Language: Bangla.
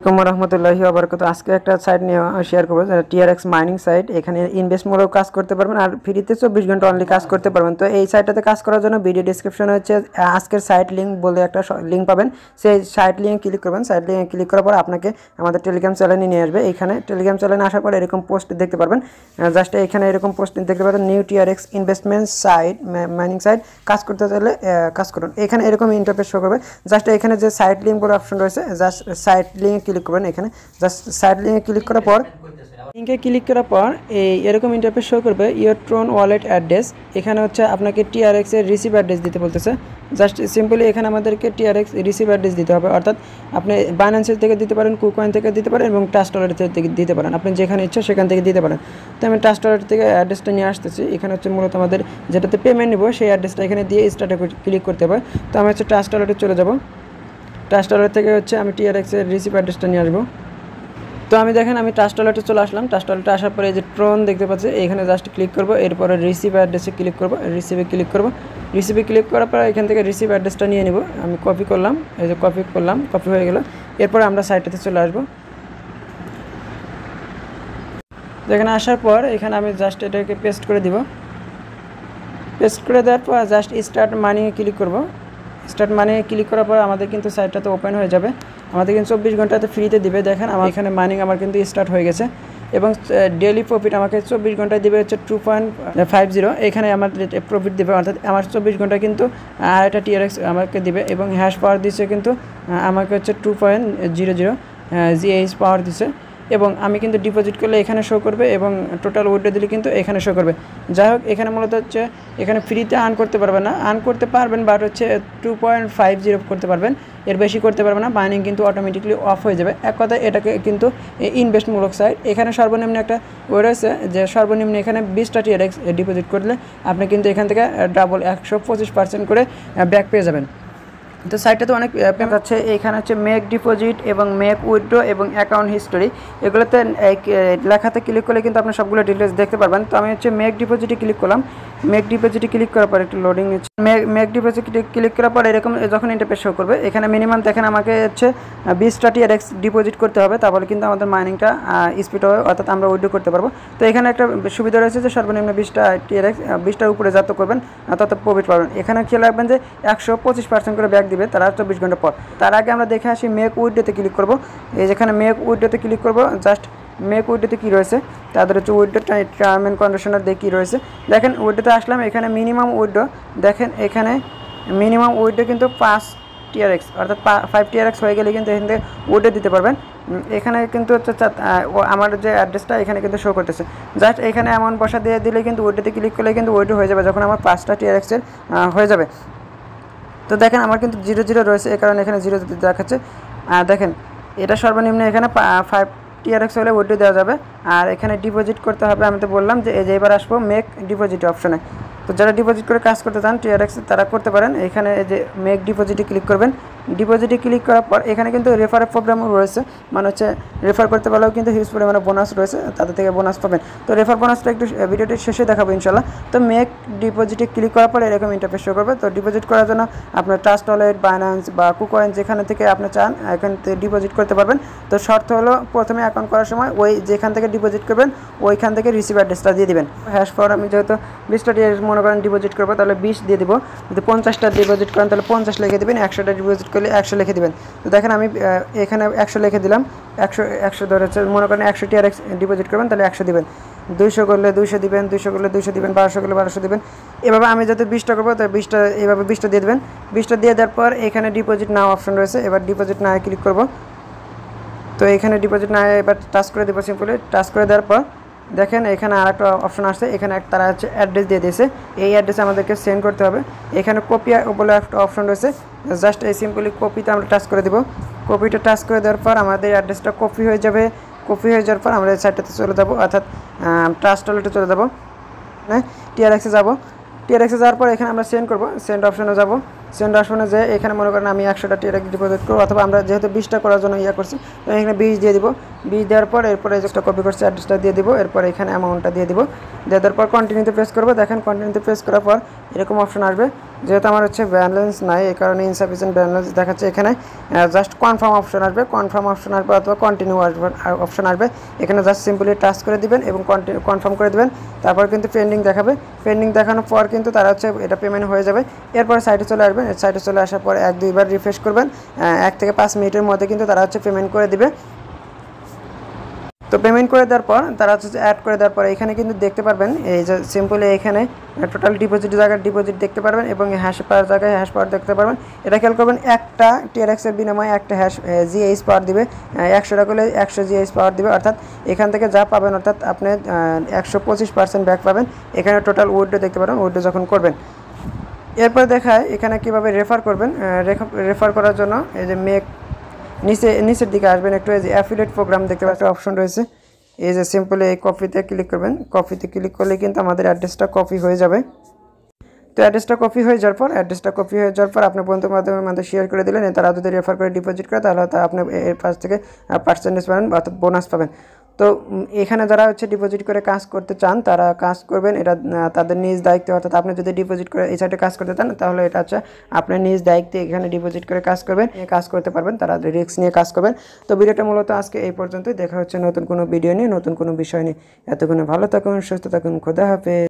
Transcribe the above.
আসসালামু রহমতুল্লাহি আবরকাত আজকে একটা সাইট নিয়ে শেয়ার করব টিআরএক্স মাইনিং সাইট এখানে ইনভেস্টমূলক কাজ করতে পারবেন আর ফ্রিতে চব্বিশ ঘণ্টা অনলি কাজ করতে পারবেন। তো এই সাইটটাতে কাজ করার জন্য ভিডিও ডিসক্রিপশনে হচ্ছে আজকের সাইট লিঙ্ক বলে একটা লিঙ্ক পাবেন। সেই সাইট লিঙ্কে ক্লিক করবেন। সাইট লিঙ্কে ক্লিক করার পর আপনাকে আমাদের টেলিগ্রাম চ্যানেলে নিয়ে আসবে। এখানে টেলিগ্রাম চ্যানেলে আসার পর এরকম পোস্ট দেখতে পারবেন। জাস্ট এখানে এরকম পোস্ট দেখতে পাবেন new TRX investment site mining site কাজ করতে চাইলে কাজ করুন। এখানে এরকম ইন্টারফেস শো করবে। জাস্ট এখানে যে সাইট লিঙ্ক বলে অপশন রয়েছে জাস্ট সাইট লিঙ্কে ক্লিক করবেন এখানে। জাস্ট সাইড লিঙ্কে ক্লিক করার পর লিঙ্কে ক্লিক করার পর এই এরকম ইন্টারফেস শো করবে ইয়োর ট্রোন ওয়ালেট অ্যাড্রেস এখানে হচ্ছে আপনাকে টিআরএক্স এর রিসিভ অ্যাড্রেস দিতে বলতেছে। জাস্ট সিম্পলি এখানে আমাদেরকে টিআরএক্স রিসিভ অ্যাড্রেস দিতে হবে। অর্থাৎ আপনি বাইন্যান্সের থেকে দিতে পারেন কুকয়েন থেকে দিতে পারেন এবং টাস্ট ওয়ালেট থেকে দিতে পারেন। আপনি যেখানে ইচ্ছা সেখান থেকে দিতে পারেন। তো আমি টাস্ট ওয়ালেট থেকে অ্যাড্রেসটা নিয়ে আসতেছি। এখানে হচ্ছে মূলত আমাদের যেটাতে পেমেন্ট নেব, সেই অ্যাড্রেসটা এখানে দিয়ে স্টার্টে ক্লিক করতে হবে। তো আমি হচ্ছে টাস্ট ওয়ালেটে চলে যাব। ওয়ালেট থেকে হচ্ছে আমি টিআরএক্স এর রিসিভ অ্যাড্রেসটা নিয়ে আসব। তো আমি দেখেন, আমি টয়লেটে চলে আসলাম। টয়লেটে আসার পরে এই যে ট্রোন দেখতে পাচ্ছি এখানে জাস্ট ক্লিক করব। এরপরে রিসিভ অ্যাড্রেসে ক্লিক করব। রিসিভে ক্লিক করব। রিসিভে ক্লিক করার পরে এখান থেকে রিসিভ অ্যাড্রেসটা নিয়ে নিব। আমি কপি করলাম, এই যে কপি করলাম কপি হয়ে গেল। এরপরে আমরা সাইটটাতে চলে আসব। এখানে আসার পর এখানে আমি জাস্ট এটাকে পেস্ট করে দিব। পেস্ট করে দেওয়ার পর জাস্ট স্টার্ট মানিয়ে ক্লিক করব। স্টার্ট মানে ক্লিক করার পর আমাদের কিন্তু সাইটটাতে ওপেন হয়ে যাবে। আমাদের কিন্তু চব্বিশ ঘন্টাতে ফ্রিতে দিবে, দেখেন আমার এখানে মাইনিং আমার কিন্তু স্টার্ট হয়ে গেছে। এবং ডেলি প্রফিট আমাকে চব্বিশ ঘন্টায় দেবে হচ্ছে টু পয়েন্ট ফাইভ জিরো এখানে আমার প্রফিট দেবে, অর্থাৎ আমার চব্বিশ ঘণ্টা কিন্তু একটা টিআরএক্স আমাকে দিবে এবং হ্যাশ পাওয়ার দিচ্ছে কিন্তু আমাকে হচ্ছে two point zero zero power দিচ্ছে। এবং আমি কিন্তু ডিপোজিট করলে এখানে শো করবে এবং টোটাল উইড্রো দিলে কিন্তু এখানে শো করবে। যাই হোক, এখানে মূলত হচ্ছে এখানে ফ্রিতে আর্ন করতে পারবেন না। আর্ন করতে পারবেন বাট হচ্ছে টু পয়েন্ট ফাইভ জিরো করতে পারবেন। এর বেশি করতে পারবে না। মাইনিং কিন্তু অটোমেটিকলি অফ হয়ে যাবে। এক কথায় এটাকে কিন্তু ইনভেস্টমূলক সাইট এখানে সর্বনিম্ন একটা ওয়ে রয়েছে যে সর্বনিম্ন এখানে বিশটা টিআরএক্স ডিপোজিট করলে আপনি কিন্তু এখান থেকে ডাবল একশো পঁচিশ পার্সেন্ট করে ব্যাক পেয়ে যাবেন। তো সাইটটা তো অনেক পেমেন্ট আছে। এখানে হচ্ছে মেক ডিপোজিট এবং মেক উইথড্র এবং অ্যাকাউন্ট হিস্টোরি এগুলোতে লেখাতে ক্লিক করলে কিন্তু আপনি সবগুলো ডিটেলস দেখতে পারবেন। তো আমি হচ্ছে মেক ডিপোজিটে ক্লিক করলাম। মেক ডিপোজিটে ক্লিক করার পর একটু লোডিং হচ্ছে মেক ডিপোজিট ক্লিক করার পর এরকম যখন ইন্টারপেস শো করবে, এখানে মিনিমাম দেখেন আমাকে হচ্ছে বিশটা টিআরএক্স ডিপোজিট করতে হবে। তাহলে কিন্তু আমাদের মাইনিংটা স্পিড হবে, অর্থাৎ আমরা উইড্রো করতে পারব। তো এখানে একটা সুবিধা রয়েছে যে সর্বনিম্ন বিশটা টিআরএক্স বিশটার উপরে যত করবেন তত প্রফিট পাবেন। এখানে খেয়াল রাখবেন যে একশো পঁচিশ পার্সেন্ট করে ব্যাক দিবে, তারা চব্বিশ ঘণ্টা পর। তার আগে আমরা দেখে আসি মেক উইডোতে ক্লিক করব। এই যেখানে মেক উইডোতে ক্লিক করব জাস্ট মেক উইডোতে কী রয়েছে? তাদের হচ্ছে উইডো টার্ম অ্যান্ড কন্ডিশনার দিয়ে কী রয়েছে? দেখেন উইডোতে আসলাম, এখানে মিনিমাম উইডো দেখেন এখানে মিনিমাম উইডো কিন্তু পাঁচ টিআরএক্স অর্থাৎ ফাইভ টিআরএক্স হয়ে গেলে কিন্তু এখান থেকে উইডো দিতে পারবেন। এখানে কিন্তু হচ্ছে আমার যে অ্যাড্রেসটা এখানে কিন্তু শো করতেছে। জাস্ট এখানে এমন বসা দিয়ে দিলে কিন্তু উইডোতে ক্লিক করলে কিন্তু উইডো হয়ে যাবে, যখন আমার পাঁচটা টিআরএক্সের হয়ে যাবে। তো দেখেন আমার কিন্তু জিরো জিরো রয়েছে এই কারণে এখানে জিরো দেখাচ্ছে। আর দেখেন, এটা সর্বনিম্ন এখানে ফাইভ টিআরএক্স হলে ওইটি দেওয়া যাবে। আর এখানে ডিপোজিট করতে হবে, আমি তো বললাম যে এই যে এবার আসব মেক ডিপোজিট অপশনে তো যারা ডিপোজিট করে কাজ করতে চান টিআরএক্স তারা করতে পারেন। এখানে যে মেক ডিপোজিটে ক্লিক করবেন। ডিপোজিটে ক্লিক করার পর এখানে কিন্তু রেফার প্রোগ্রামও রয়েছে। মানে হচ্ছে রেফার করতে পারলেও কিন্তু হিউজ পরিমাণে বোনাস রয়েছে, তাদের থেকে বোনাস পাবেন। তো রেফার বোনাসটা একটু ভিডিওটি শেষে দেখাবো ইনশাল্লাহ তো মেক ডিপোজিটে ক্লিক করার পর এরকম ইন্টারফেস শো করবে। তো ডিপোজিট করার জন্য আপনার ট্রাস্ট ওয়ালেট বাইন্যান্স বা কুকয়েন যেখানে থেকে আপনি চান, এখান থেকে ডিপোজিট করতে পারবেন। তো শর্ত হলো প্রথমে অ্যাকাউন্ট করার সময় ওই যেখান থেকে ডিপোজিট করবেন, ওইখান থেকে রিসিভ অ্যাড্রেসটা দিয়ে দিবেন। হ্যাশ ফর আমি যেহেতু বিশটা মনে করেন ডিপোজিট করব, তাহলে বিশ দিয়ে দেবো। যদি পঞ্চাশটা ডিপোজিট করেন, তাহলে পঞ্চাশ লিখে দেবেন একশোটা ডিপোজিট করলে একশো লিখে দেবেন। তো দেখেন আমি এখানে একশো লিখে দিলাম। একশো একশো ধরে মনে করেন একশো টিআর ডিপোজিট করবেন, তাহলে একশো দিবেন। দুইশো করলে দুইশো দিবেন, দুইশো করলে দুইশো দিবেন, বারোশো করলে বারোশো দিবেন। এভাবে আমি যাতে বিশটা করব তাই বিশটা এইভাবে বিশটা দিয়ে দেবেন। বিশটা দিয়ে দেওয়ার পর এখানে ডিপোজিট নাও অপশন রয়েছে। এবার ডিপোজিট না ক্লিক করব। তো এখানে ডিপোজিট না এবার টাচ করে দেবো সিম্পলি টাচ করে দেওয়ার পর দেখেন, এখানে আর একটা অপশন আসছে। এখানে তারা হচ্ছে অ্যাড্রেস দিয়ে দিয়েছে। এই অ্যাড্রেসে আমাদেরকে সেন্ড করতে হবে। এখানে কপি বলে একটা অপশন রয়েছে। জাস্ট এই সিম্পলি কপিতে আমরা টাচ করে দেবো। কপিটা টাচ করে দেওয়ার পর আমাদের অ্যাড্রেসটা কপি হয়ে যাবে। কপি হয়ে যাওয়ার পর আমরা এই সাইডটাতে চলে যাব। অর্থাৎ ট্রাস্ট ওয়ালেটে চলে যাব। হ্যাঁ টিআরএক্সে যাব। টিআরএক্সে যাওয়ার পর এখানে আমরা সেন্ড করব। সেন্ড অপশনে যাব। সেন্ড আসবে যে এখানে মনে করেন আমি একশোটা টিয়ার ডিপোজিট করব, অথবা আমরা যেহেতু বিশটা করার জন্য ইয়ে করছি, তো এখানে বিশ দিয়ে দিব। বিশ দেওয়ার পর এরপরে যেটা কপি করছি অ্যাড্রেসটা দিয়ে দিব, এরপর এখানে অ্যামাউন্টটা দিয়ে দিব। দিয়ে দেওয়ার পর কন্টিনিউতে প্রেস করব। দেখেন কন্টিনিউতে প্রেস করার পর এরকম অপশন আসবে। যেহেতু আমার হচ্ছে ব্যালেন্স নাই, এই কারণে ইনসাফিসিয়েন্ট ব্যালেন্স দেখাচ্ছে এখানে। জাস্ট কনফার্ম অপশন আসবে কনফার্ম অপশন আসবে অথবা কন্টিনিউ আসবে অপশন আসবে। এখানে জাস্ট সিম্পলি টাচ করে দিবেন এবং কন্টিনিউ কনফার্ম করে দিবেন। তারপর কিন্তু পেন্ডিং দেখাবে। পেন্ডিং দেখানোর পর কিন্তু তারা হচ্ছে এটা পেমেন্ট হয়ে যাবে। এরপর সাইটে চলে আসবেন। সাইটে চলে আসার পর এক দুইবার রিফ্রেশ করবেন। এক থেকে পাঁচ মিনিটের মধ্যে কিন্তু তারা হচ্ছে পেমেন্ট করে দিবে। তো পেমেন্ট করে দেওয়ার পর, তারা হচ্ছে অ্যাড করে দেওয়ার পর, এখানে কিন্তু দেখতে পারবেন, এই যে সিম্পলি এখানে টোটাল ডিপোজিট জায়গায় ডিপোজিট দেখতে পারবেন এবং হ্যাশ পাওয়ার জায়গায় হ্যাশ পাওয়ার দেখতে পারবেন। এটা খেয়াল করবেন, একটা টিআরএক্সের বিনিময়ে একটা হ্যাশ জিএইচ পাওয়ার দিবে একশো টাকা হলে একশো জিএইচ পাওয়ার দিবে, অর্থাৎ এখান থেকে যা পাবেন, অর্থাৎ আপনি একশো পঁচিশ পার্সেন্ট ব্যাক পাবেন, এখানে টোটাল উইড্রো দেখতে পারবেন উইড্রো যখন করবেন। এরপর দেখায় এখানে কীভাবে রেফার করবেন রেফার করার জন্য, এই যে মেক নিচে, নিচের দিকে আসবেন একটু, এই যে অ্যাফিলেট প্রোগ্রাম দেখতে পাচ্ছেন অপশন রয়েছে। এই যে সিম্পলি এই কপিতে ক্লিক করবেন। কপিতে ক্লিক করলে কিন্তু আমাদের অ্যাড্রেসটা কপি হয়ে যাবে। তো অ্যাড্রেসটা কপি হয়ে যাওয়ার পর অ্যাড্রেসটা কপি হয়ে যাওয়ার পর আপনি বন্ধুর মাধ্যমে আমাদের শেয়ার করে দিলেন। তারা যদি রেফার করে ডিপোজিট করে, তাহলে হয়তো আপনি এর পাশ থেকে পার্সেন্টেজ পাবেন অর্থাৎ বোনাস পাবেন। তো এখানে যারা হচ্ছে ডিপোজিট করে কাজ করতে চান, তারা কাজ করবেন। এটা তাদের নিজ দায়িত্ব, অর্থাৎ আপনি যদি ডিপোজিট করে এই সাইডে কাজ করতে চান, তাহলে এটা হচ্ছে আপনি নিজ দায়িত্বে এখানে ডিপোজিট করে কাজ করবেন কাজ করতে পারবেন, তারা রিস্ক নিয়ে কাজ করবেন। তো ভিডিওটা মূলত আজকে এই পর্যন্তই। দেখা হচ্ছে নতুন কোনো ভিডিও নিয়ে, নতুন কোনো বিষয় নিয়ে। এতক্ষণে ভালো থাকুন, সুস্থ থাকুন, খোদা হাফেজ।